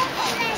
了。